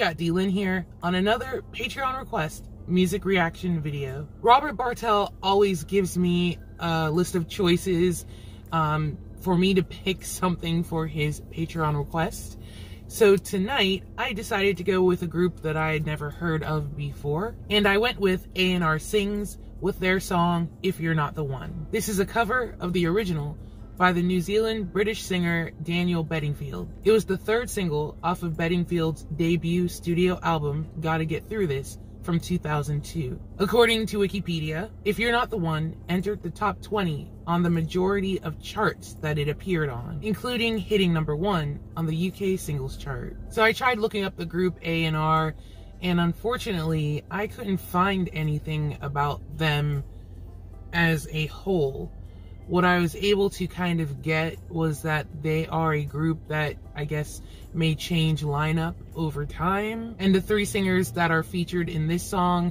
got D. Lynn here on another Patreon request music reaction video. Robert Bartel always gives me a list of choices um, for me to pick something for his Patreon request. So tonight, I decided to go with a group that I had never heard of before, and I went with A&R Sings with their song, If You're Not The One. This is a cover of the original by the New Zealand British singer Daniel Bedingfield. It was the third single off of Bedingfield's debut studio album, Gotta Get Through This, from 2002. According to Wikipedia, If You're Not the One entered the top 20 on the majority of charts that it appeared on, including hitting number one on the UK singles chart. So I tried looking up the group A&R and unfortunately I couldn't find anything about them as a whole what I was able to kind of get was that they are a group that I guess may change lineup over time. And the three singers that are featured in this song,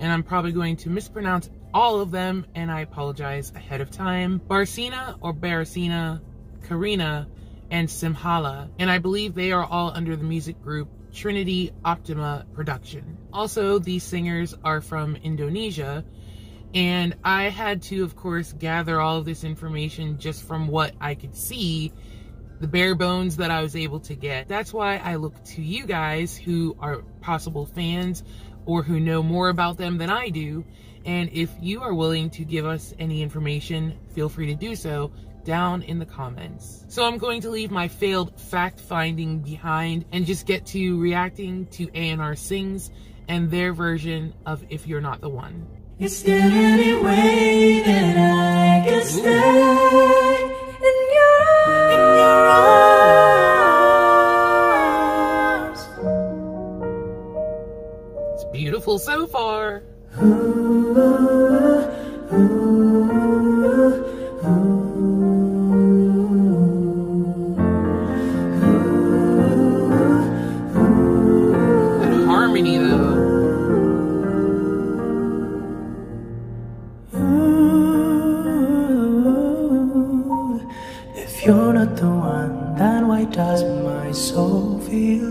and I'm probably going to mispronounce all of them, and I apologize ahead of time. Barsina or Barasina, Karina, and Simhala. And I believe they are all under the music group Trinity Optima Production. Also, these singers are from Indonesia, and I had to, of course, gather all of this information just from what I could see, the bare bones that I was able to get. That's why I look to you guys who are possible fans or who know more about them than I do. And if you are willing to give us any information, feel free to do so down in the comments. So I'm going to leave my failed fact finding behind and just get to reacting to A&R Sings and their version of If You're Not the One. Is there any way that I can stay in your, in your arms? It's beautiful so far. Ooh,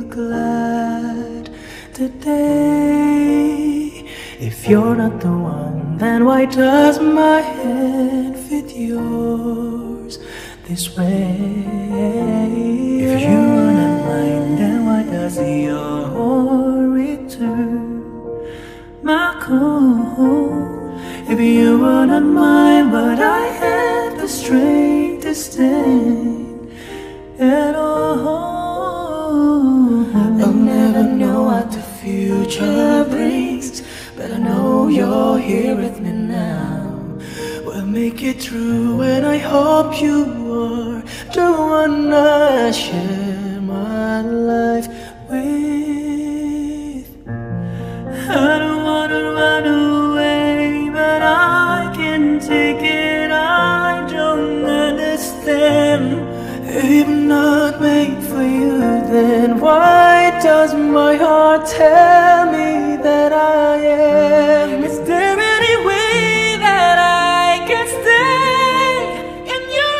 glad today? If you're not the one, then why does my hand fit yours this way? If you're not mine, then why does your return my call? If you were not mine, but I had the strength to stand at all. I'll never know what the future brings, but I know you're here with me now. We'll make it through, and I hope you are the one I share my life with. Does my heart tell me that I am? Is there any way that I can stay in your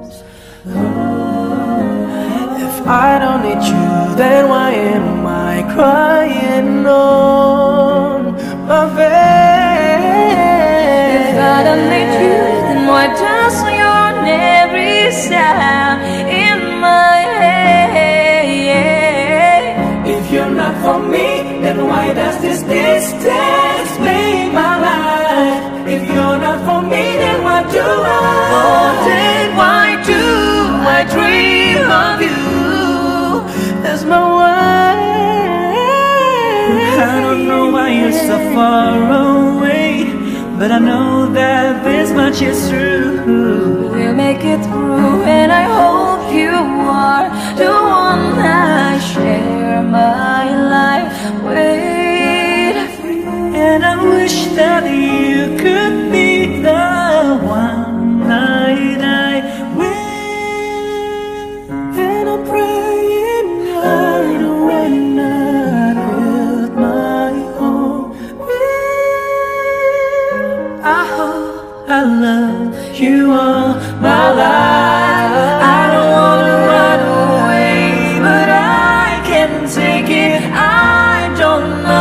arms? If I don't need you then why am I crying on? My face sound in my head? If you're not for me, then why does this distance make my life? If you're not for me, then what do I? Oh, then why do I dream of you? That's my way. I don't know why you're so far away, but I know that much is true. We'll make it through, and I hope you are the one I share my life with. And I wish that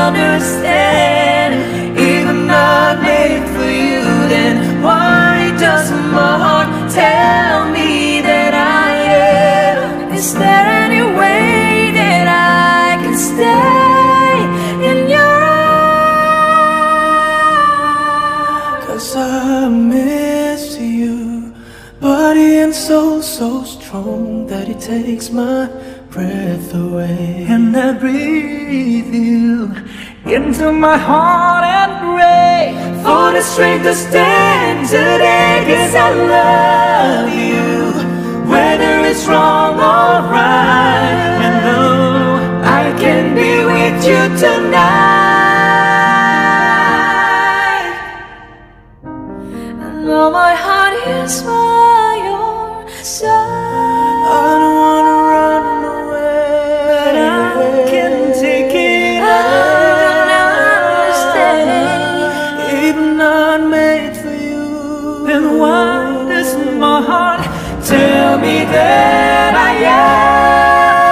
understand. Even not made for you, then why does my heart tell me that I am? Is there any way that I can stay in your arms? Cause I miss you, body and soul so strong that it takes my breath away. And I breathe you into my heart and pray for the strength to stand today. Cause I love you, that I am?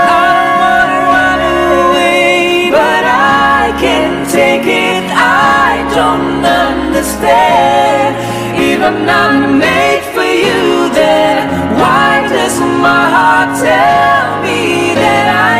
I don't wanna run away, but I can take it. I don't understand. Even not made for you, then why does my heart tell me that I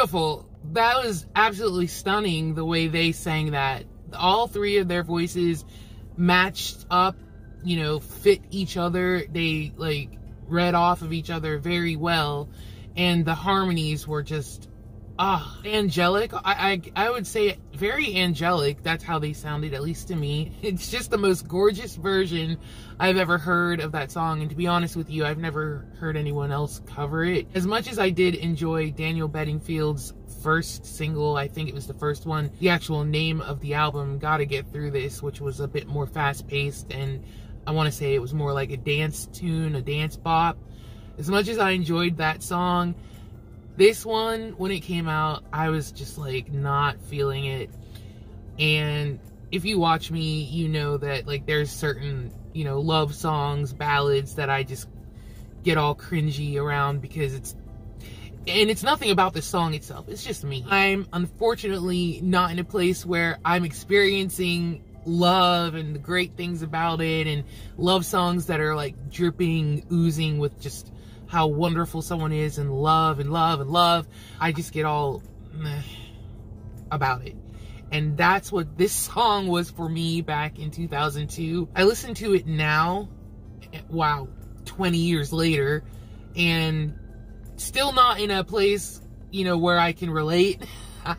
beautiful. That was absolutely stunning the way they sang that. All three of their voices matched up, you know, fit each other. They like read off of each other very well. And the harmonies were just ah angelic. I, I I would say very angelic. That's how they sounded, at least to me. It's just the most gorgeous version I've ever heard of that song. And to be honest with you, I've never heard anyone else cover it. As much as I did enjoy Daniel Bedingfield's first single, I think it was the first one, the actual name of the album, Gotta Get Through This, which was a bit more fast paced and I want to say it was more like a dance tune, a dance bop. As much as I enjoyed that song, this one, when it came out, I was just like not feeling it. And if you watch me, you know that like there's certain, you know, love songs, ballads that I just get all cringy around because it's and it's nothing about the song itself. It's just me. I'm unfortunately not in a place where I'm experiencing love and the great things about it and love songs that are like dripping, oozing with just how wonderful someone is and love and love and love. I just get all about it. And that's what this song was for me back in 2002. I listen to it now, wow, 20 years later, and still not in a place, you know, where I can relate.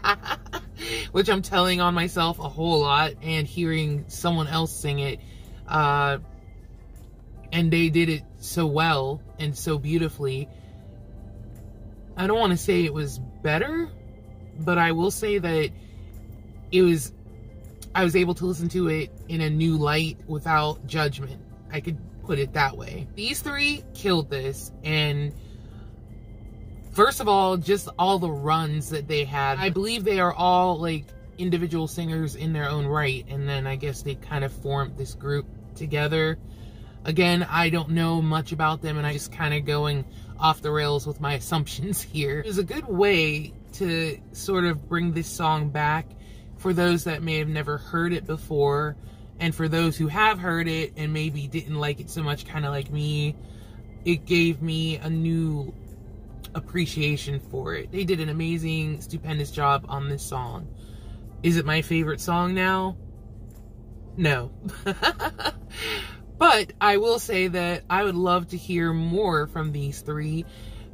Which I'm telling on myself a whole lot and hearing someone else sing it. Uh, and they did it so well and so beautifully. I don't want to say it was better, but I will say that it was I was able to listen to it in a new light without judgment. I could put it that way. These three killed this and first of all, just all the runs that they had. I believe they are all like individual singers in their own right and then I guess they kind of formed this group together. Again, I don't know much about them and I just kind of going off the rails with my assumptions here. It's a good way to sort of bring this song back for those that may have never heard it before and for those who have heard it and maybe didn't like it so much kind of like me it gave me a new appreciation for it. They did an amazing stupendous job on this song. Is it my favorite song now? No but i will say that i would love to hear more from these three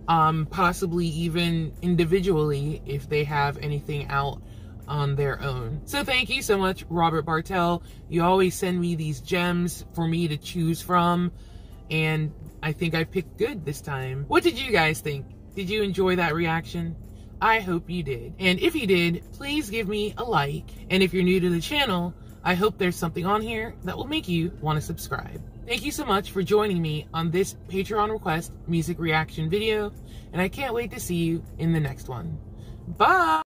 um possibly even individually if they have anything out on their own. So thank you so much, Robert Bartel. You always send me these gems for me to choose from, and I think I picked good this time. What did you guys think? Did you enjoy that reaction? I hope you did. And if you did, please give me a like. And if you're new to the channel, I hope there's something on here that will make you want to subscribe. Thank you so much for joining me on this Patreon request music reaction video, and I can't wait to see you in the next one. Bye!